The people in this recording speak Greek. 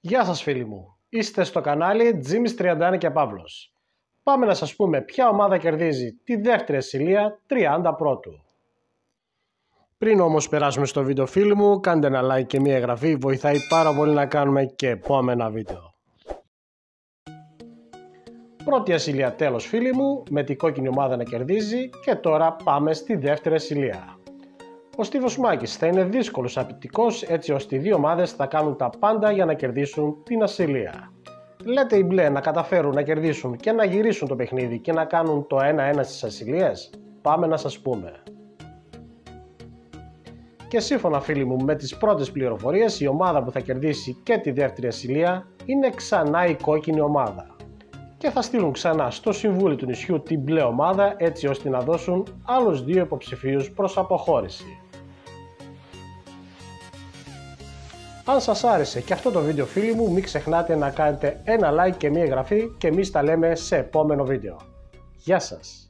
Γεια σας φίλοι μου, είστε στο κανάλι Τζίμις 31 και Παύλος. Πάμε να σας πούμε ποια ομάδα κερδίζει τη δεύτερη ασυλία 30 πρώτου. Πριν όμως περάσουμε στο βίντεο φίλοι μου, κάντε ένα like και μια εγγραφή, βοηθάει πάρα πολύ να κάνουμε και επόμενα βίντεο. Πρώτη ασυλία τέλος φίλοι μου, με την κόκκινη ομάδα να κερδίζει και τώρα πάμε στη δεύτερη ασυλία. Ο Στίβος Μάκης θα είναι δύσκολος απαιτικός έτσι ώστε οι δύο ομάδες θα κάνουν τα πάντα για να κερδίσουν την ασυλία. Λέτε οι μπλε να καταφέρουν να κερδίσουν και να γυρίσουν το παιχνίδι και να κάνουν το 1-1 στις ασυλίες; Πάμε να σας πούμε. Και σύμφωνα φίλοι μου με τις πρώτες πληροφορίες η ομάδα που θα κερδίσει και τη δεύτερη ασυλία είναι ξανά η κόκκινη ομάδα. Και θα στείλουν ξανά στο Συμβούλιο του νησιού την μπλε ομάδα έτσι ώστε να δώσουν άλλους δύο υποψηφίους προς αποχώρηση. Αν σας άρεσε και αυτό το βίντεο φίλοι μου μην ξεχνάτε να κάνετε ένα like και μία εγγραφή και εμείς τα λέμε σε επόμενο βίντεο. Γεια σας!